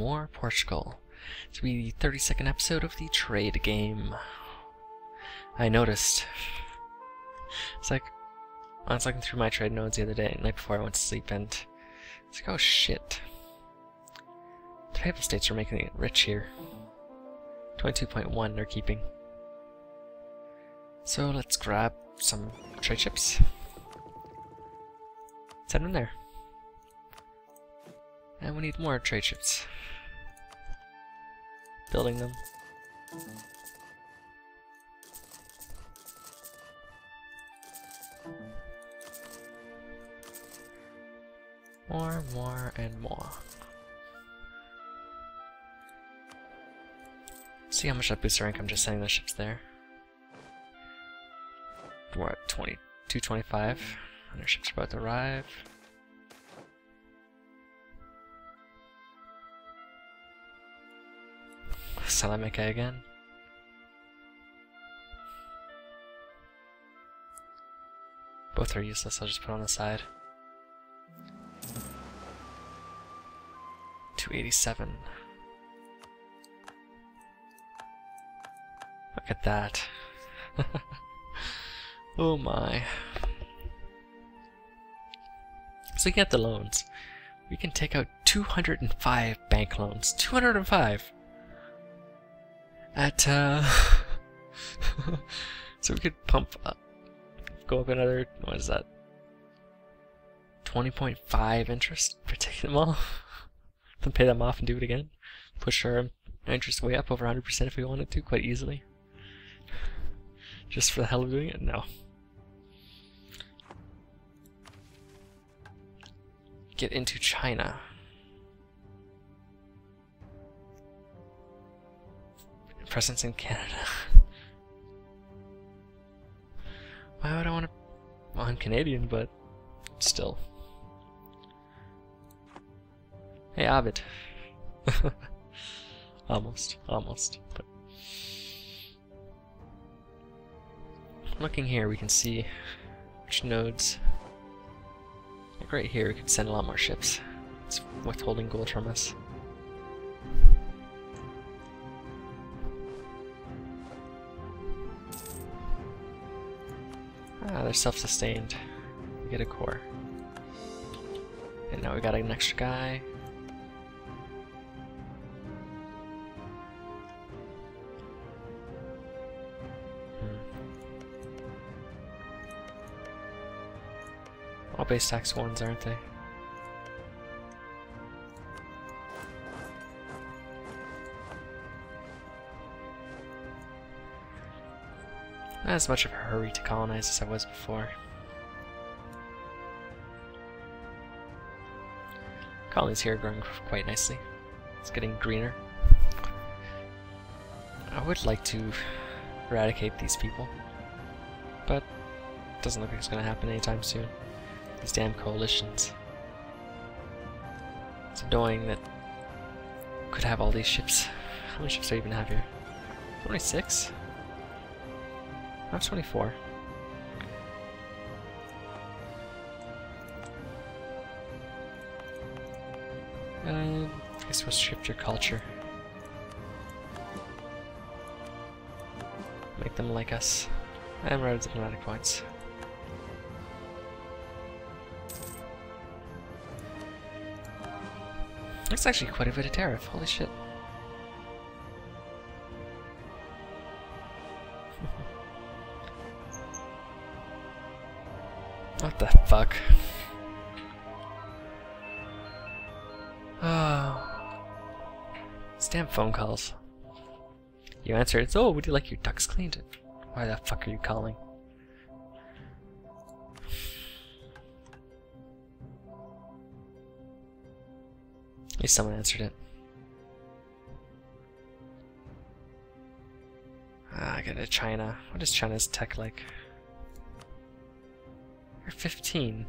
more Portugal. To be the 32nd episode of the trade game. I noticed. It's like I was looking through my trade nodes the other day, night before I went to sleep, and it's like, oh shit. The papal states are making it rich here. 22.1 they're keeping. So let's grab some trade chips. Send them there. And we need more trade ships. Building them. More, more, and more. See how much that boosts our income just sending the ships there. We're at 20, 225, and our ships are about to arrive. Salamika again. Both are useless, I'll just put on the side. 287. Look at that. oh my. So we get the loans. We can take out 205 bank loans. 205! At, uh... so we could pump up, go up another, what is that? 20.5 interest for taking them all? then pay them off and do it again. Push our interest way up over 100% if we wanted to, quite easily. Just for the hell of doing it? No. Get into China. Presence in Canada. Why would I want to... Well, I'm Canadian, but still. Hey, Ovid. almost, almost. But looking here, we can see which nodes. Like right here, we could send a lot more ships. It's withholding gold from us. They're self-sustained. We get a core. And now we got an extra guy. Hmm. All base tax ones, aren't they? As much of a hurry to colonize as I was before. Colonies here are growing quite nicely. It's getting greener. I would like to eradicate these people, but it doesn't look like it's going to happen anytime soon. These damn coalitions. It's annoying that could have all these ships. How many ships do I even have here? 26? Have 24. Uh, I guess we'll shift your culture. Make them like us. And road diplomatic points. That's actually quite a bit of tariff, holy shit. Phone calls. You answer, it's, oh, would you like your ducks cleaned? Why the fuck are you calling? At least someone answered it. Ah, I got to China. What is China's tech like? You're 15.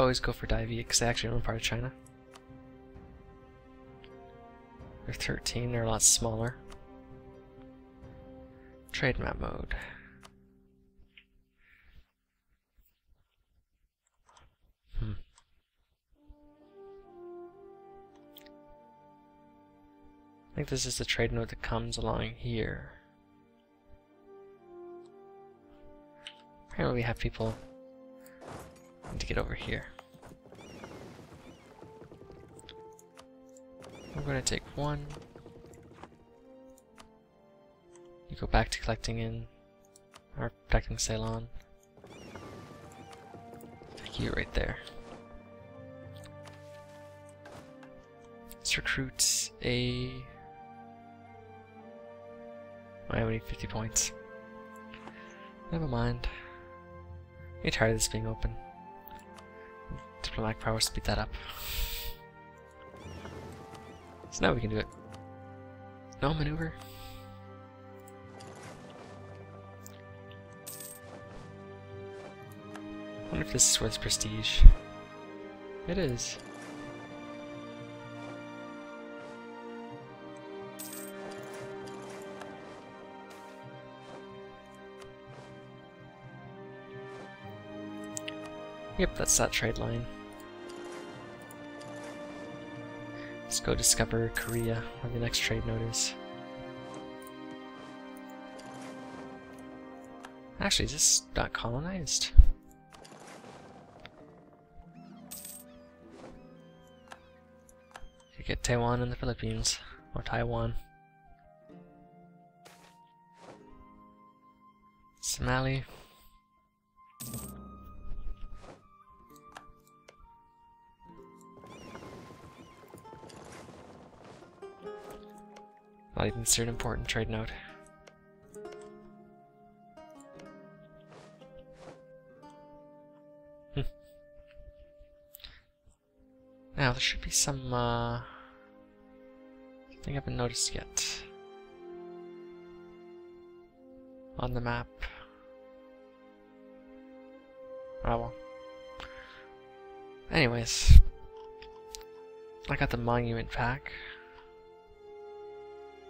always go for Dai Viet because they actually own part of China. They're 13, they're a lot smaller. Trade map mode. Hmm. I think this is the trade mode that comes along here. Apparently we have people to get over here. I'm going to take one. You go back to collecting in, or protecting Ceylon. Take you right there. Let's recruit a... I only need 50 points. Never mind. I'm tired of this being open. Diplomatic power speed that up. So now we can do it. No maneuver. I wonder if this is worth prestige. It is. Yep, that's that trade line. Let's go discover Korea, where the next trade is. Actually, is this not colonized? You get Taiwan and the Philippines, or Taiwan. Somali. Even considered important trade node. Hmm. Now, there should be some, uh... Something I haven't noticed yet. On the map. Oh well. Anyways. I got the monument pack.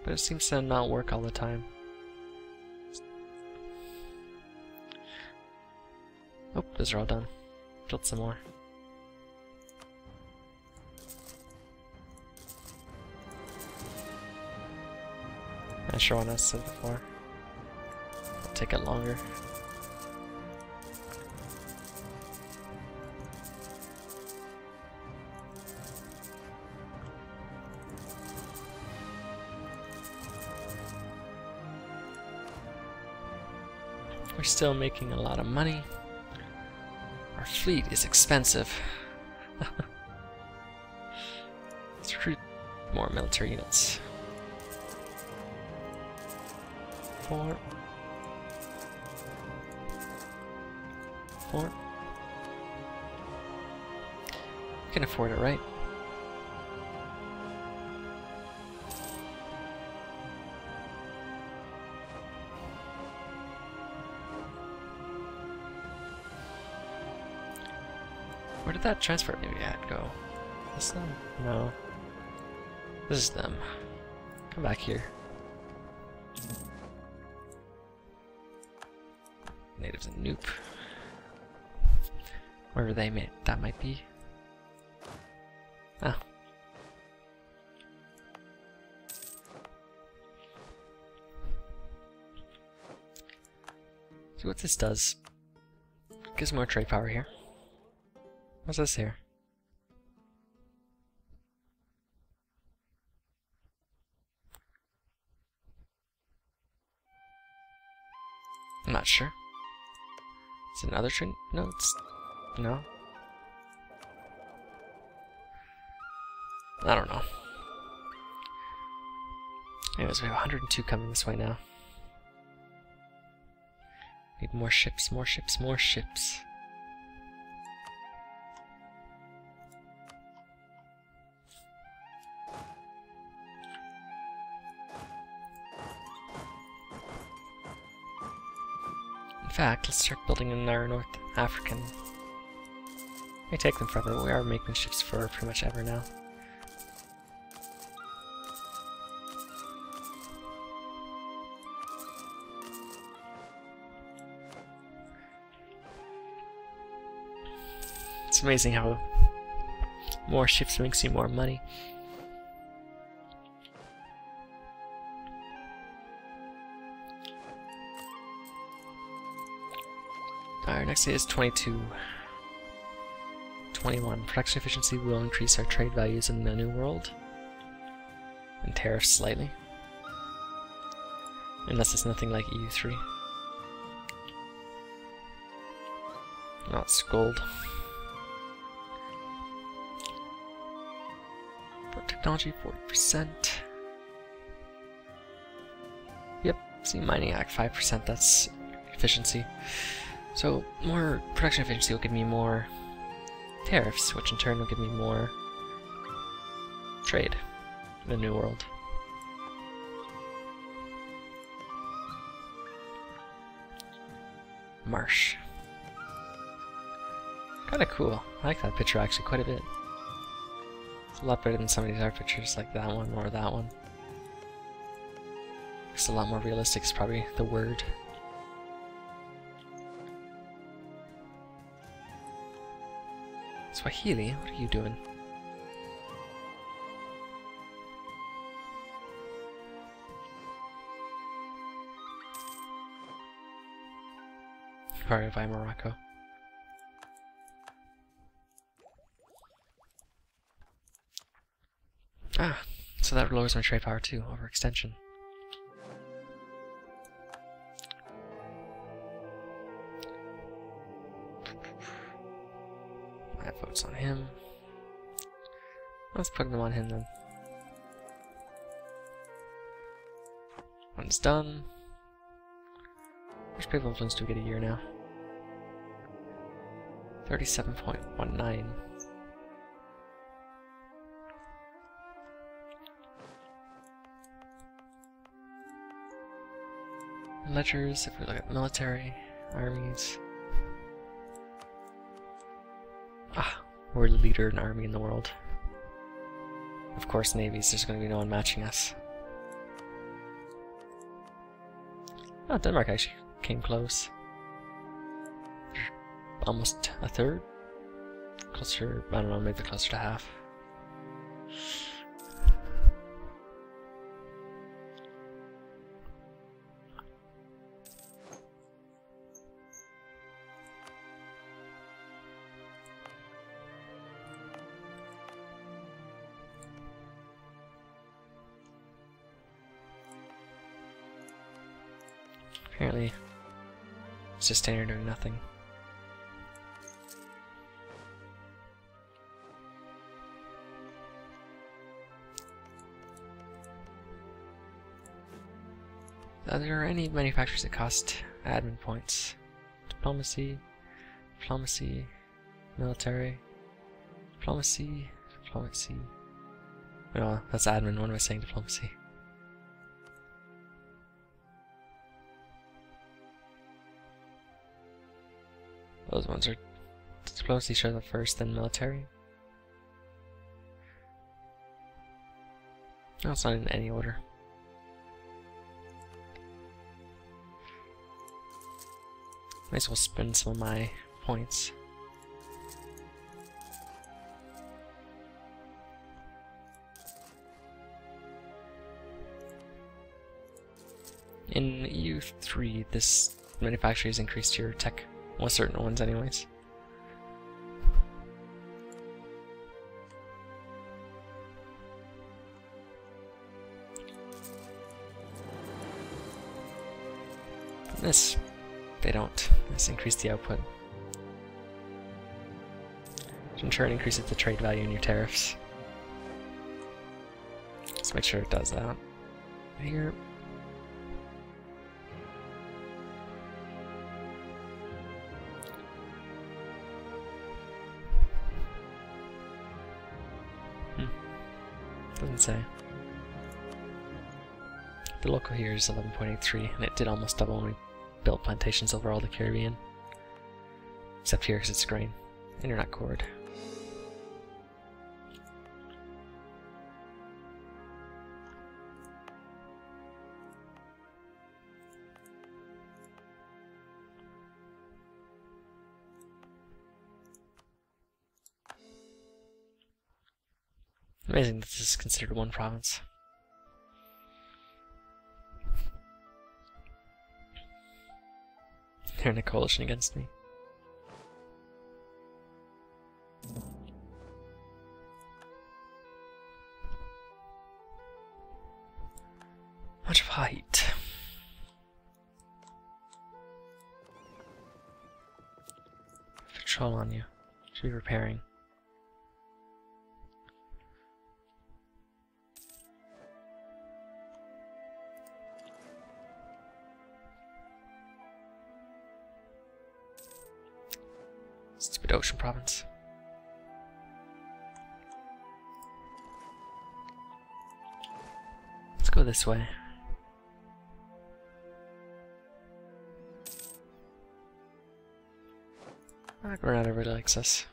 But it seems to not work all the time. Oh, those are all done. Built some more. I sure want to said before. It'll take it longer. We're still making a lot of money. Our fleet is expensive. Let's recruit more military units. Four. Four. You can afford it, right? Did that transfer maybe ad go? This them? No. This is them. Come back here. Natives and Noop. Wherever they may that might be. Ah. See what this does. Gives more trade power here. What's this here? I'm not sure. It's another train? No, it's... No. I don't know. Anyways, we have 102 coming this way now. Need more ships, more ships, more ships. Fact, let's start building in our North African. May take them forever, but we are making ships for pretty much ever now. It's amazing how more ships makes you more money. Next is 22. 21. Production efficiency will increase our trade values in the New World. And tariffs slightly. Unless it's nothing like EU3. Not gold. For technology, 40%. Yep, see mining act, 5%, that's efficiency. So more production efficiency will give me more tariffs, which in turn will give me more trade in the New World. Marsh. Kinda cool. I like that picture actually quite a bit. It's a lot better than some of these art pictures like that one or that one. It's a lot more realistic is probably the word. Swahili, what are you doing? Sorry by Morocco. Ah, so that lowers my trade power too, over on him. Let's put them on him then. One's done. Which people influence do we get a year now? 37.19. Ledgers, if we look at military, armies. We're the leader in army in the world. Of course, navies, there's going to be no one matching us. Oh, Denmark actually came close. Almost a third? Closer, I don't know, maybe the closer to half. It's just standing doing nothing. Are there any manufacturers that cost admin points? Diplomacy, diplomacy, military, diplomacy, diplomacy. No, that's admin. What am I saying? Diplomacy. Those ones are diplomacy shows up first, then military. No, it's not in any order. Might as well spend some of my points. In EU3, this manufacturer has increased your tech well, certain ones, anyways. This, they don't. This increase the output. In turn, increases the trade value in your tariffs. Let's make sure it does that. Here, Doesn't say. The local here is 11.83, and it did almost double when we built plantations over all the Caribbean. Except here because it's green, And you're not. Amazing that this is considered one province. They're in a coalition against me. This way. Granada really likes us.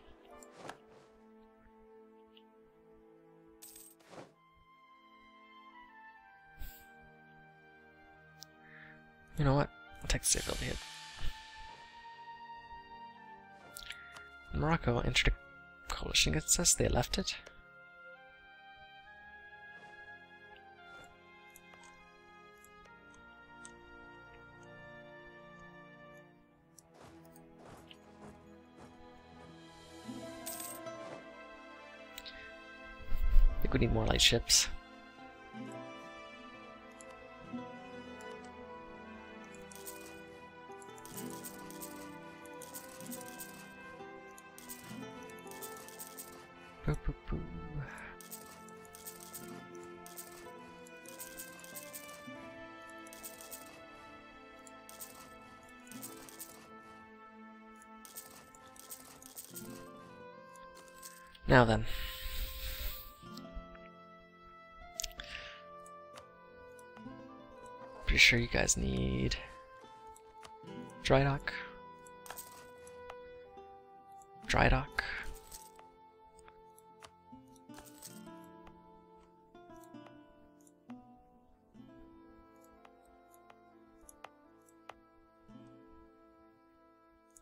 You know what? I'll take the stability hit. Morocco entered a coalition against us. They left it. Need more light ships. Now then. Sure you guys need dry dock. Dry dock.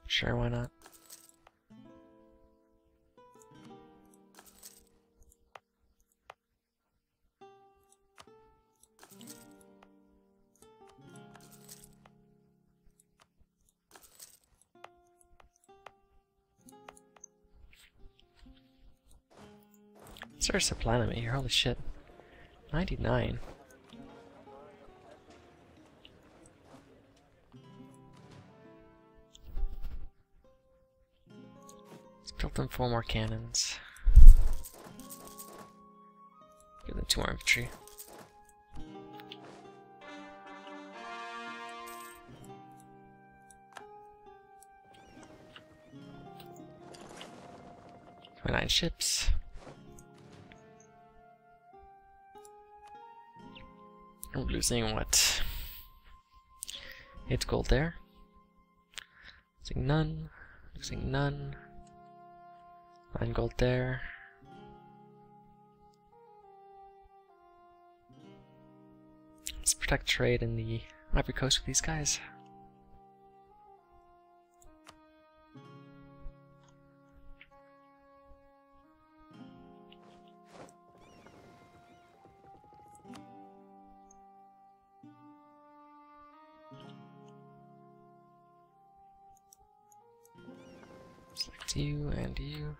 Sure, why not? There's a planet here, holy shit. 99. Let's build them four more cannons. Give them two more infantry. Twenty-nine ships. Losing what? Eight gold there. Losing none. Losing none. Nine gold there. Let's protect trade in the Ivory Coast with these guys. You and you.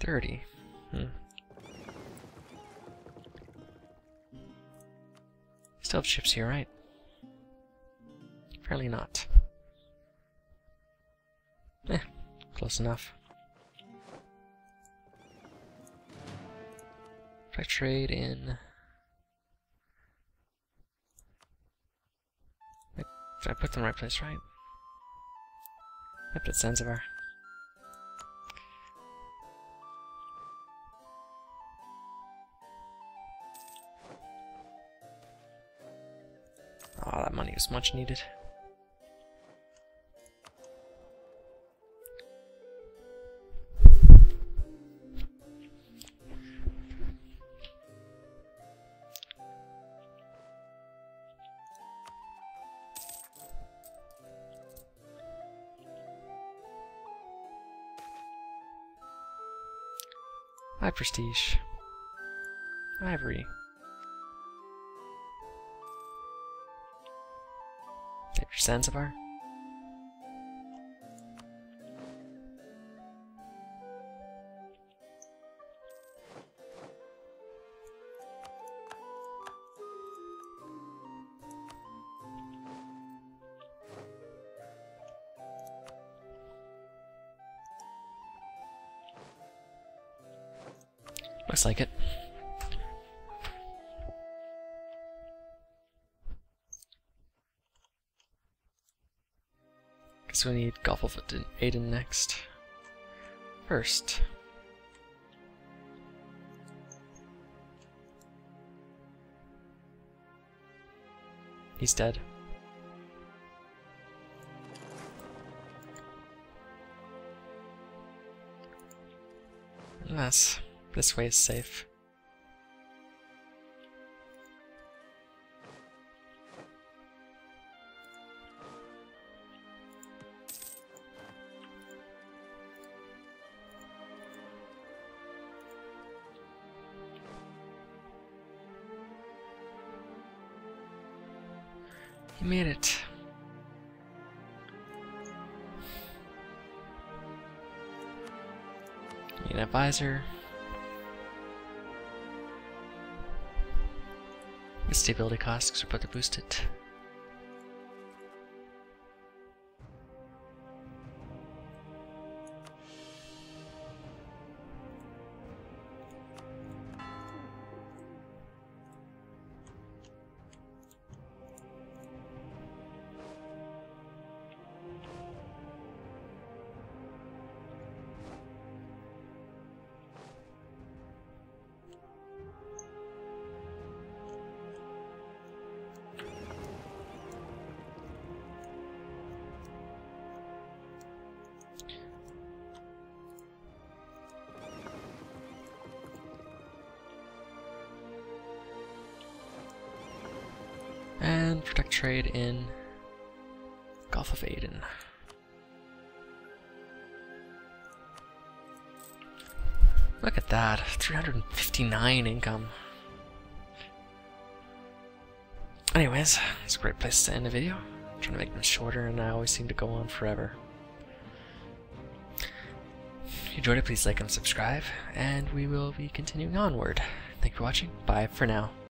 Thirty. Hmm. Still have ships here, right? Apparently not. Eh, close enough. If I trade in... Did I put them in the right place, right? Yep, it's Zanzibar. Oh, that money was much needed. High prestige. Ivory. There's Zanzibar. Looks like it. Guess we need Gulf of Aden next. First. He's dead. Unless this way is safe. You made it. You Need an advisor. Stability costs because we're about to Protect trade in Gulf of Aden. Look at that, 359 income. Anyways, it's a great place to end the video. I'm trying to make them shorter and I always seem to go on forever. If you enjoyed it, please like and subscribe, and we will be continuing onward. Thank you for watching. Bye for now.